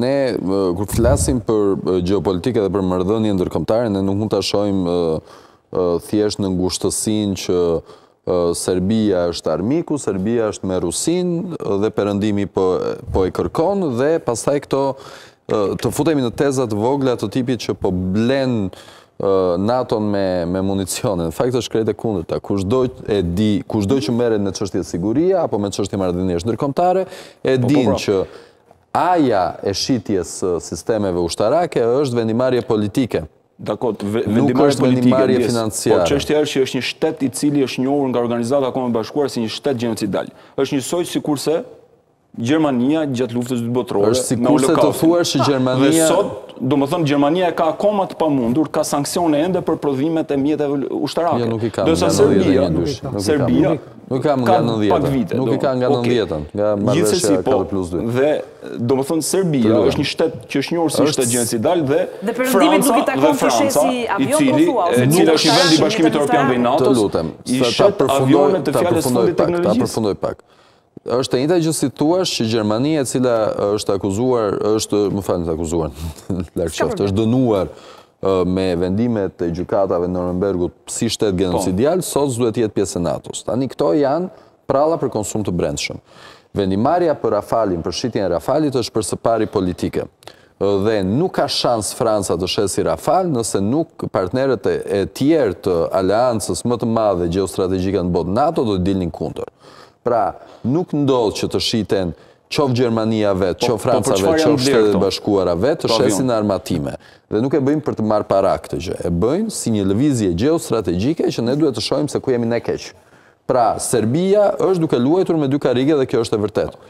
Ne kur të flasim për gjeopolitikë dhe për marrëdhënie ndërkombëtare, ne nuk mund ta shohim thjesht në ngushtësinë që Serbia është armiku, Serbia është me Rusinë dhe perëndimi po, po e kërkon dhe pastaj këto të futemi në teza të vogla të tipit që po blen NATO-n me, me municione. Në fakt është krejt e kundërta. Kush do e di, kushdo që merret me çështje siguria apo me çështje marrëdhëniesh ndërkombëtare, e po, po, din pra. që Aja e shitjes së sistemeve ushtarake është vendimmarrje politike. Dakord, vendimmarrje politike, ndjesë. Por çështja është që është një shtet i cili është njohur nga Organizata e Kombeve të Bashkuara si një shtet gjenocidal. Është njësoj sikurse Gjermania gjatë luftës së dytë botërore. Është sikurse të thuash që Gjermania dhe sot, domethënë Gjermania e ka akoma të pamundur, ka sanksione ende për prodhimet e mjeteve ushtarake. Jo, nuk i ka. Ndërsa Serbia, Serbia Nuk i ka nga 90-ta. Nuk i ka nga 90-ta, nga marrëveshja 4 po, plus 2. Dhe domethënë Serbia është një shtet që është njohur si shtet gjenocidal dhe Franca dhe Franca i cili e cila është vend i Bashkimit Evropian dhe i NATO-s. Të lutem, i shet avionët të fjalës së fundit teknologjisë. Ta përfundoj pak. Është e njëjta gjë si thua që Gjermania e cila është akuzuar, është, më falni të akuzuar, larg qoftë, është dënuar me vendimet e gjykatave të Nurembergut si shtet gjenocidal, po. sot s'duhet të jetë pjesë e NATO-s. Tani këto janë përralla për konsum të brendshëm. Vendimmarrja për Rafalin, për shitjen e Rafalit, është për së pari politike. Dhe nuk ka shans Franca të shesë Rafal nëse nuk partnerët e tjerë të aleancës më të madhe gjeostrategjike në botë NATO do të dilnin kundër. Pra, nuk ndodh që të shiten qoftë Gjermania vetë, po, qoftë po, Franca vetë, qoftë Shtetet e Bashkuara vetë, të shesin armatime. Dhe nuk e bëjnë për të marrë para këtë gjë. E bëjnë si një lëvizje gjeostrategjike që ne duhet të shohim se ku jemi ne keq. Pra, Serbia është duke luajtur me dy karrige dhe kjo është e vërtetë.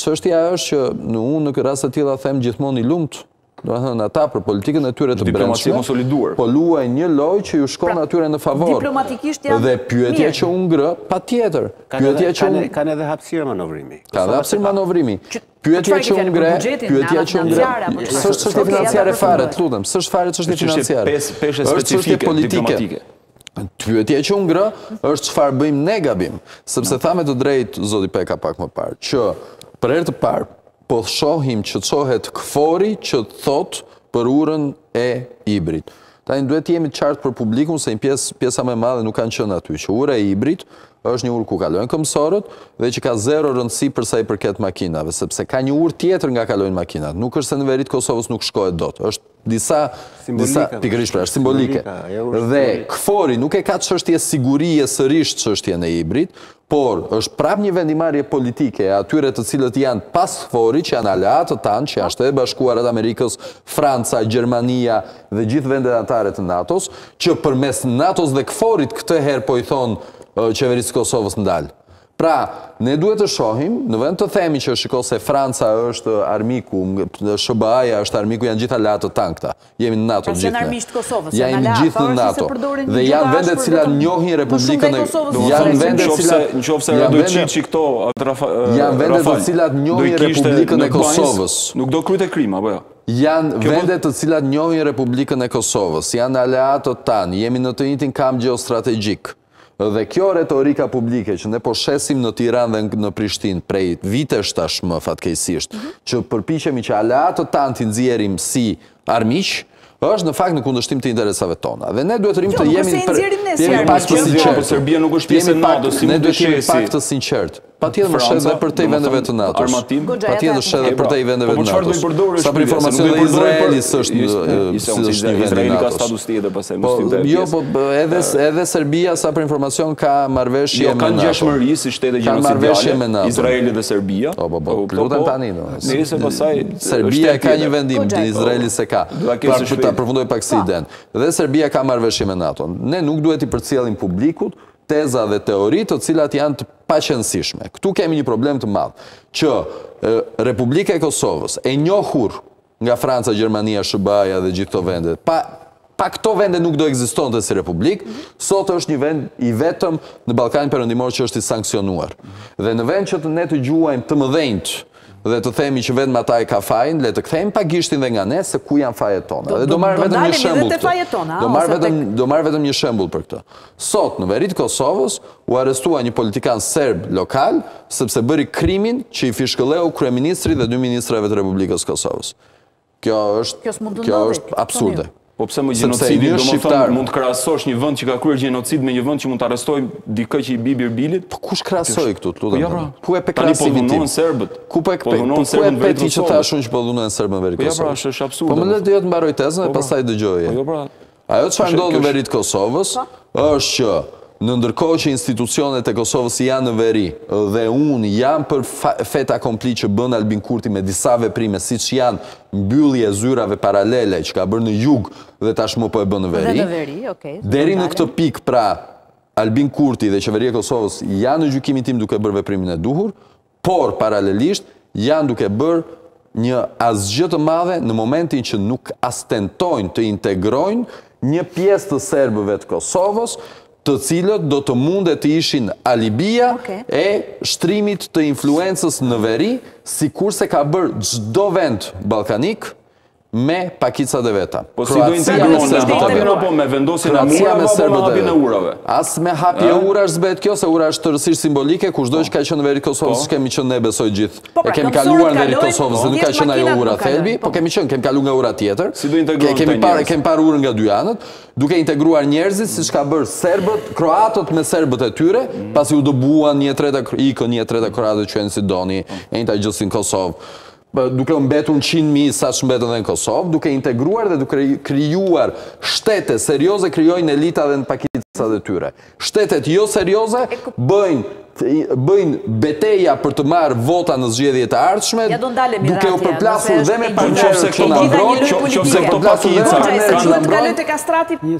Çështja është që në unë në raste të tilla them gjithmonë i lumtë Domethënë ata për politikën e tyre të brendshme konsoliduar. Po luajnë një lojë që ju shkon pra, atyre në favor. Diplomatikisht janë. Dhe pyetja që u ngre, patjetër. Pyetja që kanë kanë edhe hapësirë manovrimi. Ka edhe hapësirë manovrimi. Pyetja që u ngre, pyetja që u ngre. S'është çështje financiare fare, lutem, s'është fare çështje financiare. Është peshë specifike politike. Pyetja që u ngre është çfarë bëjmë ne gabim, sepse tha me të drejtë zoti Peka pak më parë që për herë të parë po shohim që çohet KFOR-i që thotë për urën e Ibrit. Tani duhet të jemi të qartë për publikun se një pjesë, pjesa më e madhe nuk kanë qenë aty, që ura e Ibrit është një urë ku kalojnë këmbësorët dhe që ka zero rëndësi përsa i përket makinave, sepse ka një urë tjetër nga kalojnë makinat. Nuk është se në veri të Kosovës nuk shkohet dot. është disa, disa pikërisht pra, është simbolike. Dhe KFOR-i nuk e ka çështje sigurie sërish çështjen e Ibrit, Por, është prapë një vendimarrje politike e atyre të cilët janë pas KFOR-it, që janë aleatët tanë, që janë Shtetet e Bashkuara të Amerikës, Franca, Gjermania dhe gjithë vendet anëtare të NATO-s, që përmes NATO-s dhe KFOR-it këtë herë po i thonë Qeverisë së Kosovës ndal. Pra, ne duhet të shohim, në vend të themi që shiko se Franca është armiku, SHBA-ja është armiku, janë gjithë aleatët tanë këta. Jemi në NATO gjithë ne. Ja jemi gjithë në NATO. Dhe janë vendet të cilat njohin Republikën e Kosovës. Janë vendet të cilat nëse janë do të që këto janë vendet të cilat njohin Republikën e Kosovës. Nuk do kryte krim apo jo? Janë vendet të cilat njohin Republikën e Kosovës, janë aleatët tanë, jemi në të njëjtin kamp gjeostrategjik. Dhe kjo retorika publike që ne po shesim në Tiranë dhe në Prishtinë prej vitesh tashmë fatkeqësisht, mhm. që përpiqemi që aleatët tanë t'i nxjerrim si armiq, është në fakt në kundërshtim të interesave tona. Dhe ne duhet të rrimë jo, të jemi për jemi pak të sinqertë. Serbia nuk është pjesë e NATO-s, ne duhet të jemi pak të sinqertë. Patjetër më sheh dhe përtej vendeve të NATO-s. Patjetër më sheh dhe përtej vendeve të NATO-s. Sa për informacion dhe Izraeli s'është një vend i Izraeli ka status tjetër pastaj meqë ishim te Jo, po edhe edhe Serbia sa për informacion ka marrëveshje me NATO. Jo, kanë ngjashmëri si shtete gjenocidiale. Izraeli dhe Serbia. Po po po. Lutem tani do. Nëse pastaj Serbia ka një vendim, Izraeli s'e ka. Pra ta përfundoj pak si idenë. Dhe Serbia ka marrëveshje me NATO-n. Ne nuk duhet t'i përcjellim publikut teza dhe teori të cilat janë të paqenësishme. Këtu kemi një problem të madh, që Republika e Kosovës e njohur nga Franca, Gjermania, SHBA-ja dhe gjithë këto vende, pa pa këto vende nuk do ekzistonte si republikë, mhm. sot është një vend i vetëm në Ballkanin Perëndimor që është i sanksionuar. Dhe në vend që të ne të gjuajmë të mëdhenjtë Dhe të themi që vetëm ata e ka fajin, le të kthejmë pak gishtin dhe nga ne se ku janë fajet tona. Dhe do marr vetëm një shembull këtu. Do marr vetëm do marr vetëm një shembull për këtë. Sot në veri të Kosovës u arrestua një politikan serb lokal sepse bëri krimin që i fishkëlleu kryeministrit dhe dy ministrave të Republikës së Kosovës. Kjo është kjo s'mund të ndodhë. Kjo është absurde. Po pse me gjenocidin, domethënë, mund të krahasosh një vend që ka kryer gjenocid me një vend që mund të arrestojë dikë që i bie bilbilit? Po kush krahasoi këtu, të lutem? Po ja pra, ku e pe krahasimin ti? Tani po dhunon serbët. Ku po e po pe, po ku e pe ti që thashë unë që po dhunon serbët në veri Kosovë? Po ja pra, është absurd. Po më lër ta mbaroj tezën e pastaj dëgjo. Po ja jo pra, Ajo çfarë ndodh në veri të Kosovës po. është që në ndërkohë që institucionet e Kosovës janë në veri dhe unë jam për fait accompli që bën Albin Kurti me disa veprime siç janë mbyllje e zyrave paralele që ka bërë në jug dhe tashmë po e bën në veri. Dhe në veri, okej. Okay, Deri në këtë pikë pra Albin Kurti dhe Qeveria e Kosovës janë në gjykimin tim duke bërë veprimin e duhur, Por, paralelisht, janë duke bërë një asgjë të madhe në momentin që nuk as tentojnë të integrojnë një pjesë të serbëve të Kosovës, të cilët do të mundet të ishin alibia e shtrimit të influencës në veri, sikurse ka bërë çdo vend ballkanik, me pakicat e veta. Po si do integrohen me hapjen apo me vendosjen e murave apo me hapjen e urave? As me hapjen e urave s'bëhet kjo, se ura është tërësisht simbolike, kushdo që ka qenë në veri të Kosovës, siç kemi qenë ne besoj gjithë. Po, pra, e kemi kaluar në veri të Kosovës, dhe nuk ka qenë ajo ura thelbi, po kemi qenë, kemi kalu nga ura tjetër. Si do integrohen këta njerëz? Kemi parë urën nga dy anët, duke integruar njerëzit, siç ka bërë serbët, kroatët me serbët e tyre, mm. pasi u dëbuan një e treta, ikën një e treta kroatët quajeni si doni, e njëjta gjë si në Kosovë. duke u mbetur njëqind mijë sa ç'mbetën dhe në Kosovë, duke integruar dhe duke krijuar shtete serioze, krijojnë elita dhe në pakicat e tyre. Shtetet jo serioze bëjnë bëjnë beteja për të marrë vota në zgjedhje të ardhshme, duke u përplasur dhe me partnerët që na mbrojnë, qoftë këto pakica kanë na mbrojnë,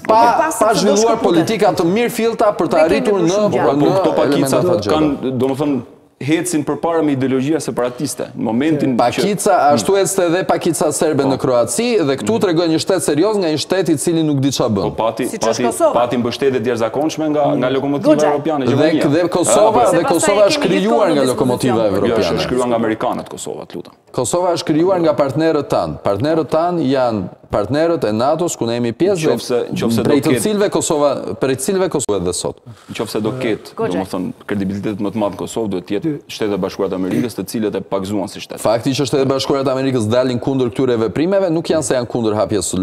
pa pa zhvilluar politika të mirëfillta për të arritur në këto pakica kanë, domethënë ecin përpara me ideologji separatiste. Në momentin Pakica, ashtu ecte edhe pakica serbe në po. Kroaci dhe këtu mm. tregojnë një shtet serioz nga një shtet i cili nuk di çfarë bën. Po pati, si pati, Kosova. pati mbështetje të jashtëzakonshme nga nga mm. lokomotiva europiane Gjermania. Dhe, dhe Kosova, dhe Kosova është krijuar nga lokomotiva jo, europiane. Jo, është krijuar nga amerikanët Kosova, të lutem. Kosova është krijuar nga partnerët tanë. Partnerët tanë janë partnerët e NATO-s ku ne jemi pjesë dhe prej të cilëve Kosova, prej të cilëve Kosova edhe sot. Në qoftë se do ketë, domethënë, kredibilitet më të madh në Kosovë duhet të jetë Shtetet e Bashkuara të Amerikës, të cilët e pagëzuan si shtet. Fakti që Shtetet e Bashkuara të Amerikës dalin kundër këtyre veprimeve nuk janë se janë kundër hapjes së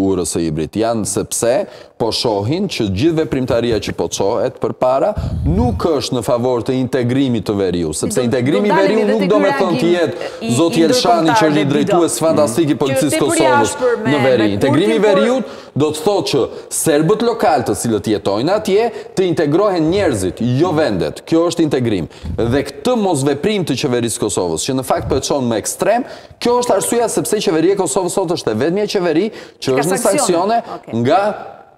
urës së Ibrit, janë sepse po shohin që gjithë veprimtaria që po çohet përpara nuk është në favor të integrimit të veriut, sepse integrimi i veriut nuk domethënë të jetë zoti Elshani që është një drejtues fantastik i policisë së Kosovës në veri. Integrimi i veriut do të thotë që serbët lokalë të cilët jetojnë atje të integrohen njerëzit, jo vendet. Kjo është integrim. Dhe këtë mosveprim të qeverisë së Kosovës, që në fakt po e çon më ekstrem, Kjo është arsyeja sepse qeveria e Kosovës sot është e vetmja qeveri që është në sanksione nga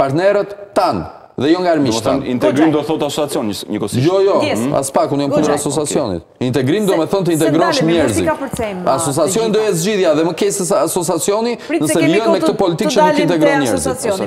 partnerët tanë dhe jo nga armiqtë tanë. Integrim do thotë asociacion njëkohësisht. Jo, jo, mm. aspak, unë jam kundër asociacionit. Integrim domethënë të integrosh njerëzit. Asociacioni do jetë zgjidhja dhe më keq se asociacioni nëse vijon me këtë politikë që nuk integron njerëzit.